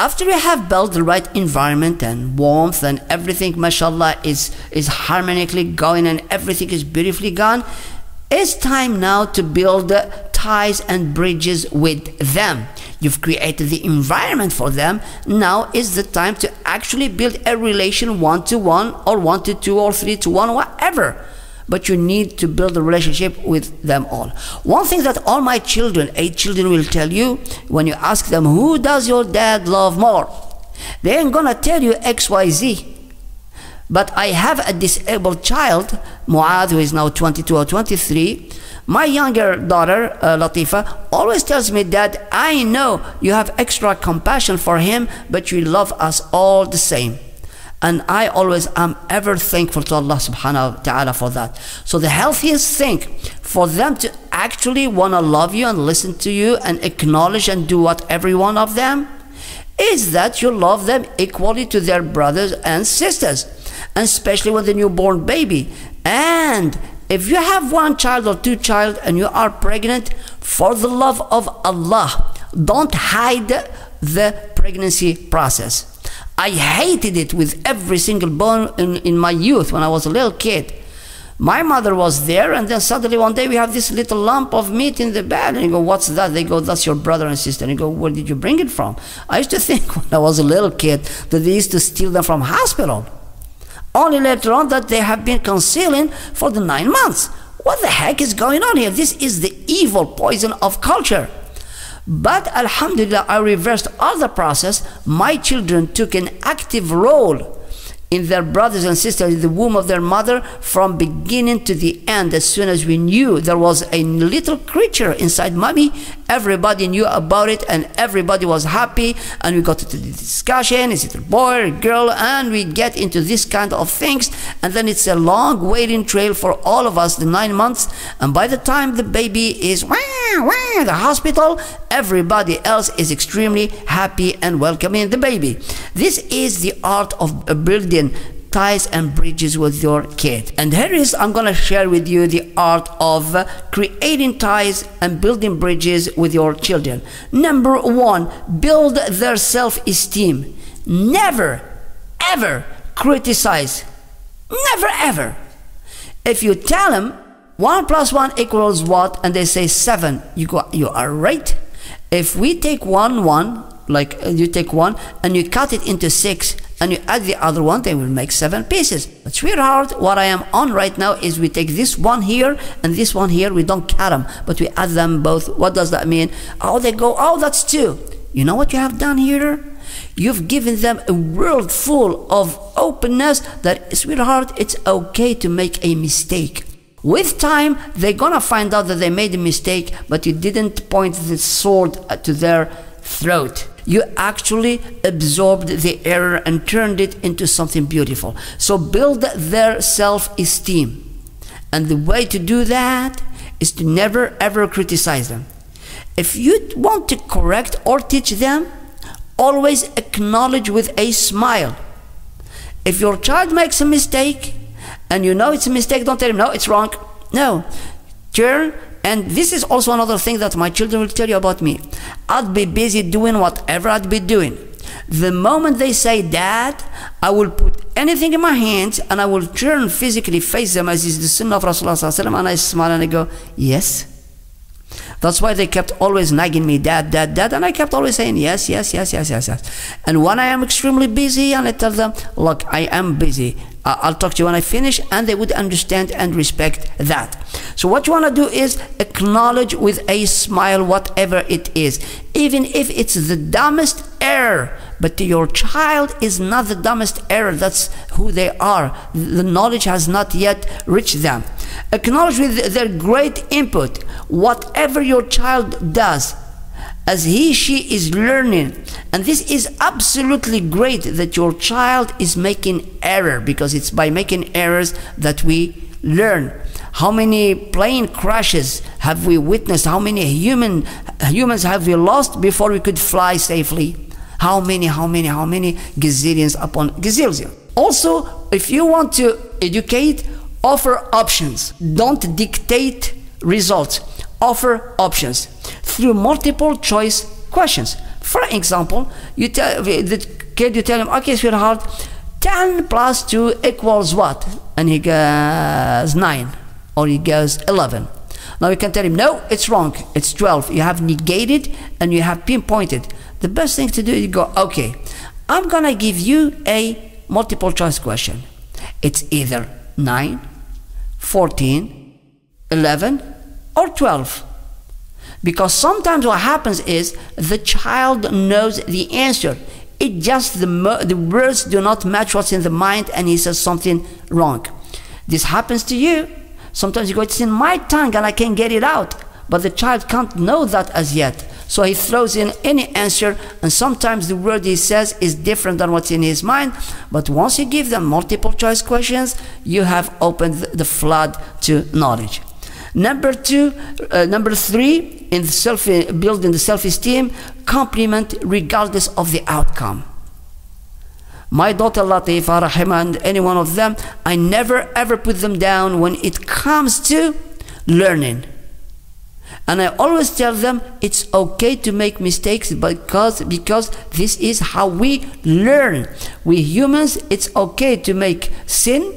after you have built the right environment and warmth and everything, mashallah, is, is harmonically going and everything is beautifully gone, it's time now to build ties and bridges with them. You've created the environment for them. Now is the time to actually build a relation one to one or one to two or three to one, whatever but you need to build a relationship with them all. One thing that all my children, eight children, will tell you when you ask them, Who does your dad love more? They ain't gonna tell you XYZ. But I have a disabled child, Muad, who is now 22 or 23. My younger daughter, uh, Latifa, always tells me that I know you have extra compassion for him, but you love us all the same. And I always am ever thankful to Allah subhanahu wa ta'ala for that. So the healthiest thing for them to actually want to love you and listen to you and acknowledge and do what every one of them is that you love them equally to their brothers and sisters, and especially with the newborn baby. And if you have one child or two child and you are pregnant, for the love of Allah, don't hide the pregnancy process. I hated it with every single bone in, in my youth when I was a little kid. My mother was there, and then suddenly one day we have this little lump of meat in the bed. And you go, What's that? They go, That's your brother and sister. And you go, Where did you bring it from? I used to think when I was a little kid that they used to steal them from hospital. Only later on that they have been concealing for the nine months. What the heck is going on here? This is the evil poison of culture. But Alhamdulillah, I reversed all the process. My children took an active role in their brothers and sisters in the womb of their mother from beginning to the end. As soon as we knew there was a little creature inside mommy, everybody knew about it and everybody was happy. And we got into the discussion is it a boy or a girl? And we get into this kind of things. And then it's a long waiting trail for all of us, the nine months. And by the time the baby is the hospital, everybody else is extremely happy and welcoming the baby. This is the art of building ties and bridges with your kid. And here is I'm to share with you the art of creating ties and building bridges with your children. Number one, build their self esteem. Never, ever criticize. Never, ever. If you tell them 1 plus 1 equals what, and they say 7, you go, you are right. If we take 1, 1, like uh, you take 1, and you cut it into 6, and you add the other one, they will make seven pieces. But sweetheart, what I am on right now is we take this one here and this one here, we don't cut them, but we add them both. What does that mean? Oh, they go, oh, that's two. You know what you have done here? You've given them a world full of openness that, sweetheart, it's okay to make a mistake. With time, they're gonna find out that they made a mistake, but you didn't point the sword to their throat you actually absorbed the error and turned it into something beautiful. So build their self esteem. And the way to do that is to never ever criticize them. If you want to correct or teach them, always acknowledge with a smile. If your child makes a mistake and you know it's a mistake, don't tell him, no, it's wrong. No. Turn and this is also another thing that my children will tell you about me. I'd be busy doing whatever I'd be doing. The moment they say dad, I will put anything in my hands and I will turn physically face them as is the sunnah of Rasulullah and I smile and I go, yes. That's why they kept always nagging me, dad, dad, dad, and I kept always saying yes, yes, yes, yes, yes, yes. And when I am extremely busy and I tell them, look, I am busy, I'll talk to you when I finish, and they would understand and respect that. So, what you want to do is acknowledge with a smile whatever it is, even if it's the dumbest error. But your child is not the dumbest error, that's who they are. The knowledge has not yet reached them. Acknowledge with their great input whatever your child does as he she is learning. And this is absolutely great that your child is making error because it's by making errors that we learn. How many plane crashes have we witnessed? How many human humans have we lost before we could fly safely? How many how many how many gazillions upon gazillions also if you want to educate offer options. Don't dictate results. Offer options through multiple choice questions. For example, you tell the kid, you tell him, okay, sweetheart, 10 plus 2 equals what? And he goes 9 or he goes 11. Now you can tell him, no, it's wrong. It's 12. You have negated and you have pinpointed. The best thing to do is go, okay, I'm to give you a multiple choice question. It's either 9, 14, 11, or 12. Because sometimes what happens is the child knows the answer. It just the, the words do not match what's in the mind and he says something wrong. This happens to you. Sometimes you go, it's in my tongue and I can't get it out. But the child can't know that as yet. So he throws in any answer, and sometimes the word he says is different than what's in his mind. But once you give them multiple choice questions, you have opened the flood to knowledge. Number two, uh, number three, in self eh, building the self-esteem, compliment regardless of the outcome. My daughter Latifa, Rahima, and any one of them, I never ever put them down when it comes to learning. And I always tell them it's okay to make mistakes because, because this is how we learn. We humans, it's okay to make sin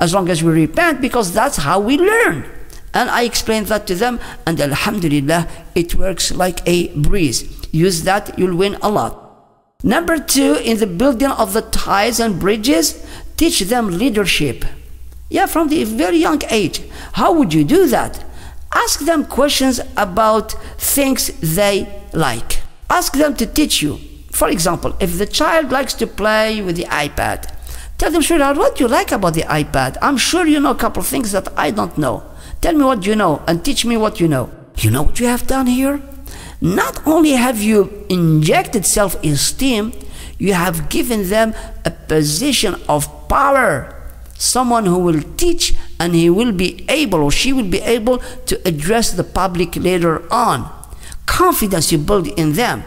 as long as we repent because that's how we learn. And I explained that to them, and Alhamdulillah, it works like a breeze. Use that, you'll win a lot. Number two, in the building of the ties and bridges, teach them leadership. Yeah, from the very young age. How would you do that? Ask them questions about things they like. Ask them to teach you. For example, if the child likes to play with the iPad, tell them, sweetheart, what do you like about the iPad? I'm sure you know a couple of things that I don't know. Tell me what you know and teach me what you know. You know what you have done here? Not only have you injected self esteem, you have given them a position of power. Someone who will teach and he will be able or she will be able to address the public later on. Confidence you build in them.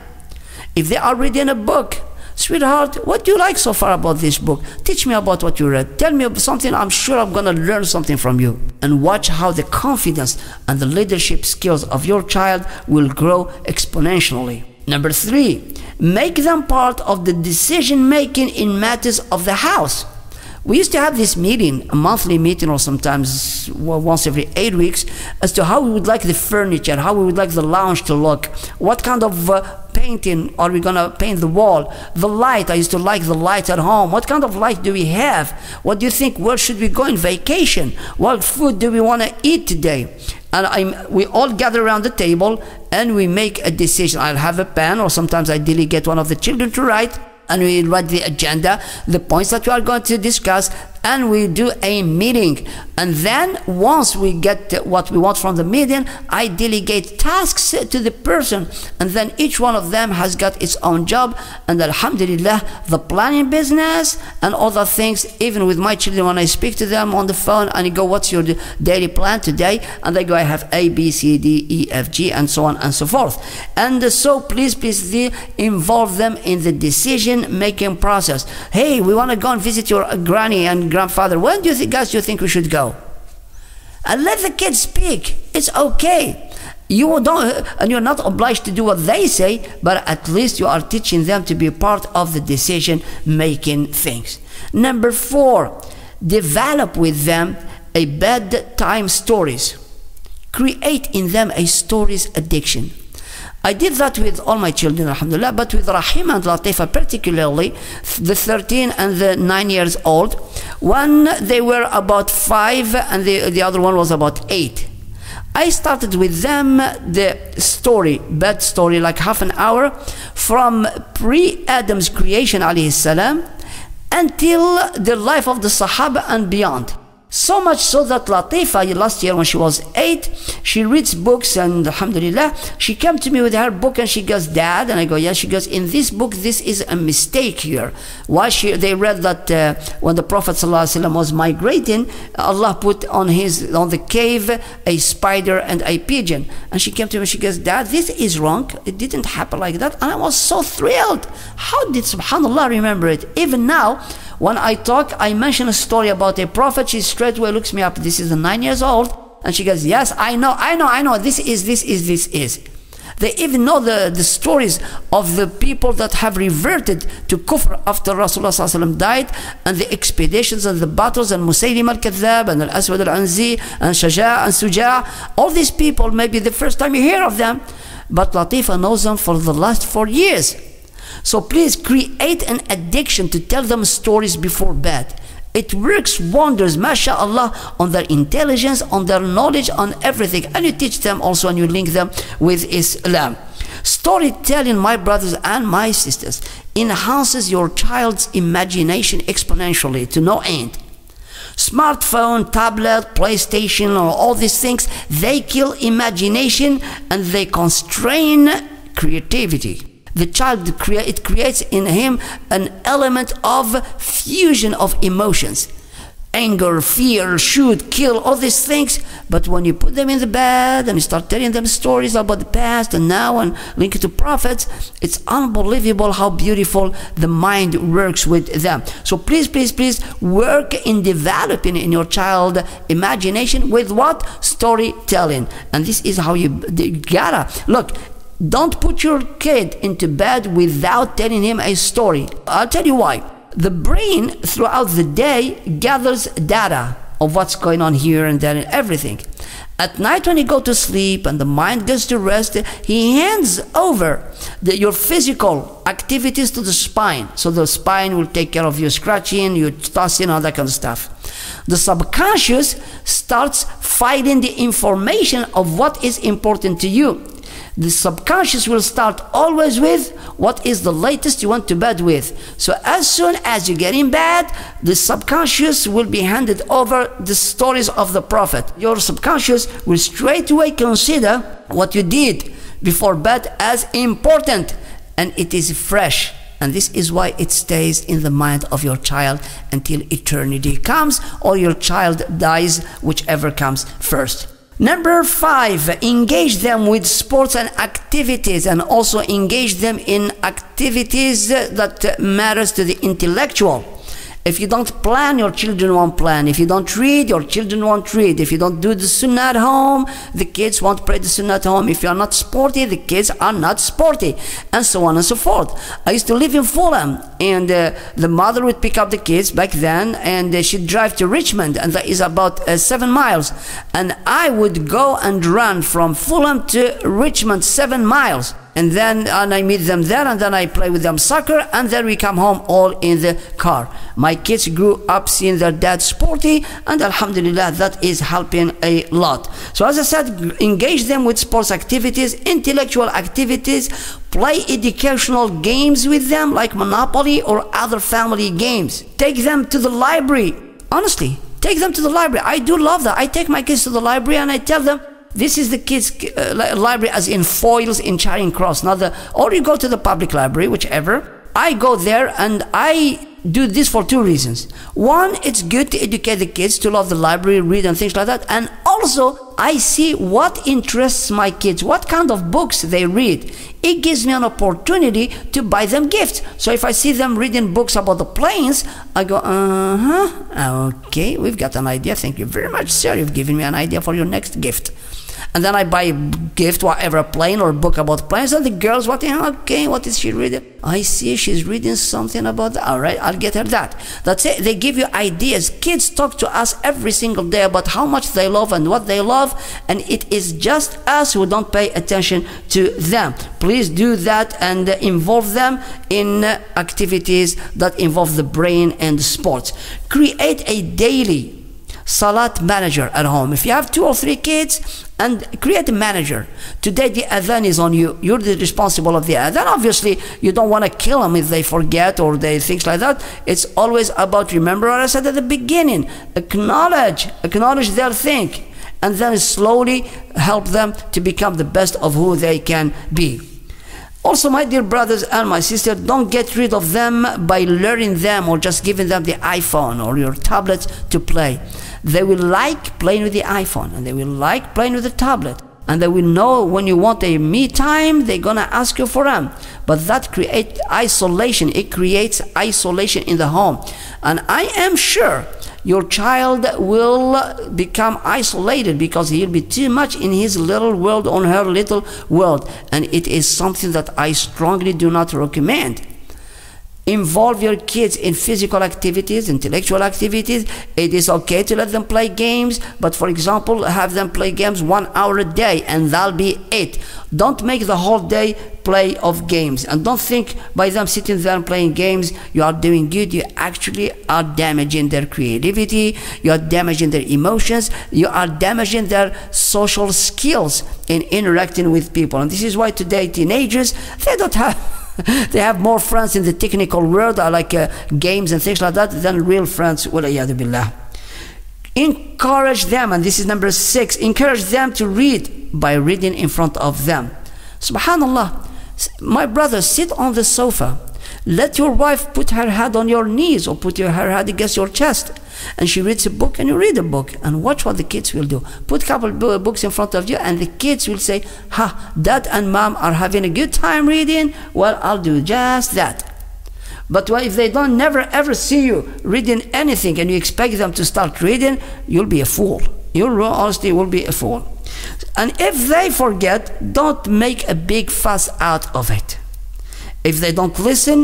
If they are reading a book, Sweetheart, what do you like so far about this book? Teach me about what you read. Tell me something. I'm sure I'm going to learn something from you. And watch how the confidence and the leadership skills of your child will grow exponentially. Number three, make them part of the decision making in matters of the house. We used to have this meeting, a monthly meeting, or sometimes once every eight weeks, as to how we would like the furniture, how we would like the lounge to look, what kind of uh, painting are we gonna paint the wall, the light. I used to like the light at home. What kind of light do we have? What do you think? Where should we go on vacation? What food do we want to eat today? And I'm, we all gather around the table and we make a decision. I'll have a pen, or sometimes I delegate one of the children to write and we write the agenda, the points that we are going to discuss, and we do a meeting. And then once we get what we want from the meeting, I delegate tasks to the person, and then each one of them has got its own job. And Alhamdulillah, the planning business and other things, even with my children, when I speak to them on the phone and I go, What's your daily plan today? And they go, I have A, B, C, D, E, F, G, and so on and so forth. And so please, please involve them in the decision making process. Hey, we want to go and visit your granny and grandfather, when do you think, guys, you think we should go? And let the kids speak. It's okay. You don't, uh, and you're not obliged to do what they say, but at least you are teaching them to be part of the decision making things. Number four, develop with them a bedtime stories. Create in them a stories addiction. I did that with all my children, alhamdulillah, but with Rahim and Latifa, particularly the 13 and the 9 years old, one they were about 5 and the, the other one was about 8. I started with them the story, bad story, like half an hour from pre-Adam's creation, alayhi salam, until the life of the Sahaba and beyond. So much so that Latifa last year when she was eight, she reads books and alhamdulillah, she came to me with her book and she goes, Dad, and I go, yeah, she goes, in this book, this is a mistake here. Why she, they read that uh, when the Prophet ﷺ was migrating, Allah put on his, on the cave, a spider and a pigeon. And she came to me and she goes, Dad, this is wrong. It didn't happen like that. And I was so thrilled. How did subhanAllah remember it? Even now, when I talk, I mention a story about a prophet. She straight away looks me up. This is nine years old. And she goes, yes, I know, I know, I know. This is, this is, this is. They even know the, the stories of the people that have reverted to kufr after Rasulullah died and the expeditions and the battles and Musaylim al-Kadhab and al-Aswad al-Anzi and Shaja and Suja. All these people, maybe the first time you hear of them, but Latifa knows them for the last four years. So please create an addiction to tell them stories before bed. It works wonders, mashallah, on their intelligence, on their knowledge, on everything. And you teach them also and you link them with Islam. Storytelling, my brothers and my sisters, enhances your child's imagination exponentially to no end. Smartphone, tablet, PlayStation, or all these things, they kill imagination and they constrain creativity the child it creates in him an element of fusion of emotions. Anger fear shoot kill all these things. But when you put them in the bed and you start telling them stories about the past and now and link it to prophets it's unbelievable how beautiful the mind works with them. So please please please work in developing in your child imagination with what? Storytelling. And this is how you gotta look don't put your kid into bed without telling him a story. I'll tell you why. The brain throughout the day gathers data of what's going on here and there and everything. At night, when you go to sleep and the mind gets to rest, he hands over the, your physical activities to the spine. So the spine will take care of your scratching, your tossing, all that kind of stuff. The subconscious starts fighting the information of what is important to you the subconscious will start always with what is the latest you went to bed with. So as soon as you get in bed, the subconscious will be handed over the stories of the Prophet. Your subconscious will straight away consider what you did before bed as important and it is fresh. And this is why it stays in the mind of your child until eternity comes or your child dies, whichever comes first. Number five, engage them with sports and activities and also engage them in activities that matters to the intellectual. If you don't plan, your children won't plan. If you don't read, your children won't read. If you don't do the sunnah at home, the kids won't pray the sunnah at home. If you are not sporty, the kids are not sporty, and so on and so forth. I used to live in Fulham, and uh, the mother would pick up the kids back then, and uh, she'd drive to Richmond, and that is about uh, seven miles. And I would go and run from Fulham to Richmond, seven miles and then and I meet them there and then I play with them soccer and then we come home all in the car. My kids grew up seeing their dad sporty and alhamdulillah that is helping a lot. So as I said, engage them with sports activities, intellectual activities, play educational games with them like Monopoly or other family games. Take them to the library. Honestly, take them to the library. I do love that. I take my kids to the library and I tell them this is the kids' uh, library as in Foyles in Charing Cross, not the, or you go to the public library, whichever. I go there and I do this for two reasons. One, it's good to educate the kids to love the library, read and things like that. And also, I see what interests my kids, what kind of books they read. It gives me an opportunity to buy them gifts. So if I see them reading books about the planes, I go, uh huh, okay, we've got an idea. Thank you very much, sir. You've given me an idea for your next gift and then I buy a gift, whatever, a plane or book about planes, and the girls, what, the hell, okay, what is she reading? I see she's reading something about that. All right, I'll get her that. That's it. They give you ideas. Kids talk to us every single day about how much they love and what they love, and it is just us who don't pay attention to them. Please do that and involve them in activities that involve the brain and sports. Create a daily salat manager at home. If you have two or three kids, and create a manager. Today the adhan is on you. You're the responsible of the adhan. Obviously, you don't want to kill them if they forget or they things like that. It's always about remember what I said at the beginning. Acknowledge, acknowledge their thing, and then slowly help them to become the best of who they can be. Also, my dear brothers and my sisters, don't get rid of them by luring them or just giving them the iPhone or your tablet to play. They will like playing with the iPhone and they will like playing with the tablet. And they will know when you want a me time, they're gonna ask you for them. But that creates isolation. It creates isolation in the home. And I am sure your child will become isolated because he'll be too much in his little world on her little world. And it is something that i strongly do not recommend involve your kids in physical activities, intellectual activities. It is okay to let them play games, but for example, have them play games one hour a day and that'll be it. Don't make the whole day play of games and don't think by them sitting there and playing games you are doing good. You actually are damaging their creativity, you are damaging their emotions, you are damaging their social skills in interacting with people. And this is why today teenagers, they don't have they have more friends in the technical world, like uh, games and things like that, than real friends. billah. Encourage them, and this is number six, encourage them to read by reading in front of them. Subhanallah. My brother, sit on the sofa. Let your wife put her head on your knees or put her head against your chest. And she reads a book and you read a book. And watch what the kids will do. Put a couple books in front of you and the kids will say ha dad and mom are having a good time reading. Well i'll do just that. But if they don't never ever see you reading anything and you expect them to start reading you'll be a fool. You honestly will be a fool. And if they forget don't make a big fuss out of it if they don't listen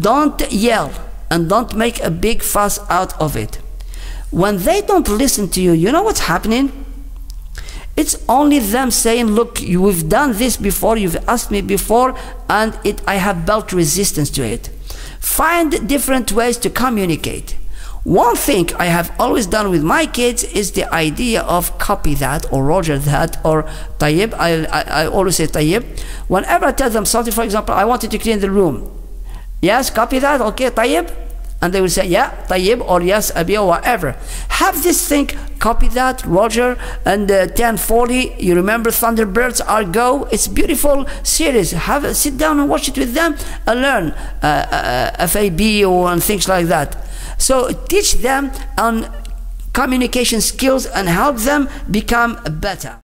don't yell and don't make a big fuss out of it when they don't listen to you, you know what's happening? It's only them saying, look, we've done this before, you've asked me before, and it, I have built resistance to it. Find different ways to communicate. One thing I have always done with my kids is the idea of copy that or Roger that or Tayyib. I, I, I always say Tayyib. Whenever I tell them something, for example, I wanted to clean the room. Yes, copy that. Okay, Tayyib and they will say, yeah, Tayyib or yes, Abi or whatever. Have this thing, copy that, Roger, and uh, 1040, you remember Thunderbirds, Argo, it's beautiful series. Have Sit down and watch it with them and learn uh, uh, FAB or and things like that. So teach them on communication skills and help them become better.